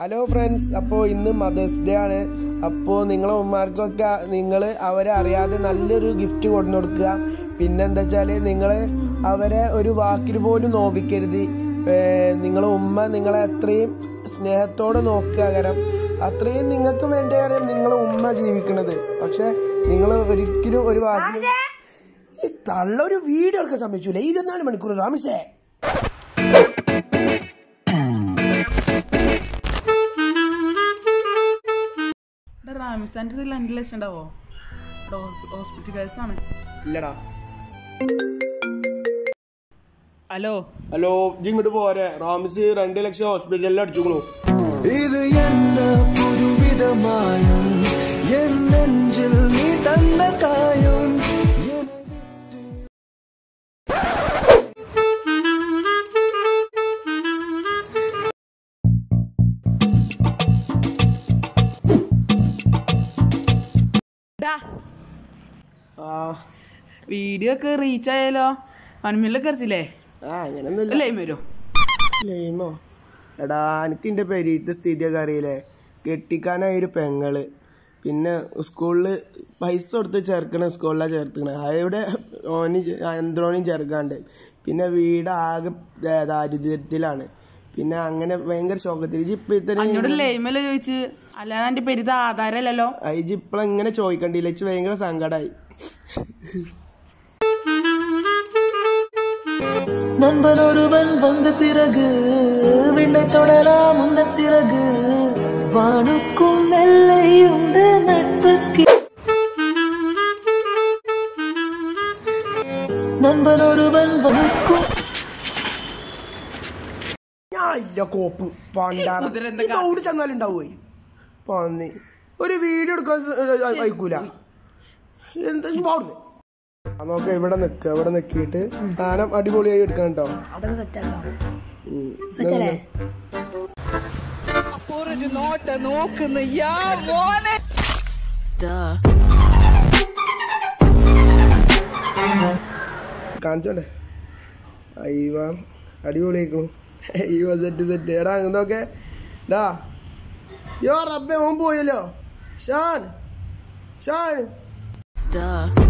Hello friends അപ്പോൾ ഇന്ന് mothers day ആണ്. അപ്പോൾ നിങ്ങളെ ഉമ്മമാർക്കൊക്കെ നിങ്ങൾ അവരെ അറിയാതെ നല്ലൊരു ഗിഫ്റ്റ് കൊണ്ടു കൊടുക്കുക പിന്നെന്താ വെച്ചാൽ നിങ്ങൾ അവരെ ഒരു വാക്കിന് പോലും നോവിക്കരുത്. നിങ്ങളെ ഉമ്മ നിങ്ങളെ അത്രയും സ്നേഹത്തോടെ നോക്കുക കാരണം അത്രയും നിങ്ങൾക്ക് വേണ്ടിയാണ് നിങ്ങളെ ഉമ്മ ജീവിക്കണത് പക്ഷേ നിങ്ങൾ ഒരിക്കലും ഒരു വാക്കിന് ഈ തള്ളൊരു വീഡിയോ എടുക്കാൻ സമ്മതിച്ചില്ല ഇരുപത്തിനാല് മണിക്കൂർ. രാമിസേ ആമിസാന്റെ രണ്ട് ലക്ഷം ഉണ്ടാവോ ഹോസ്പിറ്റൽ കേസാണ് ഇല്ലടാ. ഹലോ? ഹലോ ഇങ്ങോട്ട് പോരെ. റാമിസ് രണ്ട് ലക്ഷം ഹോസ്പിറ്റലിൽ അടിച്ചുക്കണു. ഇത് എന്ന പുതുവിധമായ എൻ നെഞ്ചിൽ നീ ആ. വീഡിയോ ഒക്കെ റീച്ച് ആയാലോ? വൺ മില്ലൊക്കെ ലൈമോ എടാ എനിക്ക് എന്റെ പെരീത്തെ സ്ഥിതിയൊക്കെ അറിയില്ലേ? കെട്ടിക്കാനായി ഒരു പെങ്ങൾ. പിന്നെ സ്കൂളിൽ പൈസ കൊടുത്ത് ചേർക്കണ സ്കൂളിലാണ് ചേർത്തണ. അവിടെ ഓനി എന്ത്രോണിയും ചേർക്കാണ്ട്. പിന്നെ വീട് ആകെ ദാരിദ്ര്യത്തിലാണ്. പിന്നെ അങ്ങനെ ഭയങ്കര ശോകത്തിൽ ഇജ്ജ് ഇപ്പൊ ഇത്ര എന്നോട് ലേമല്ലേ ചോദിച്ച് അല്ലാതെ എൻ്റെ പെരുത് ആധാരമല്ലല്ലോ ഇജ്ജ് ഇപ്പള ഇങ്ങനെ ചോദിക്കണ്ടില്ല ഇച്ച് ഭയങ്കര സങ്കടമായി நண்பன் ஒருவன் வந்த பிறகு விண்ணை தொடலாம் உந்தன் சிறகு வானுக்கும் எல்லை உண்டு நட்புக்கு நண்பன் ஒருவன் வனுக்கும் ഞാൻ ഇല്ല കോപ്പ്. പണ്ടാറ കുതിര ഉണ്ടാവുമായി പന്നി. ഒരു വീഡിയോ എടുക്കാൻ അയക്കൂല. എന്താ പോടുന്നു നോക്ക ഇവിടെ നിക്ക ഇവിടെ നിക്കിയിട്ട് സ്ഥാനം അടിപൊളിയായി എടുക്കണം കേട്ടോ. കാണിച്ചോണ്ടേ അയ്യ അടിപൊളിയായിക്കണു. അയ്യോ സെറ്റ് സെറ്റ് എടാ നോക്കെ. ഡാ. യോ റബ്ബെ ഓൻ പോയല്ലോ. ഷാൻ. ഷാൻ. Da.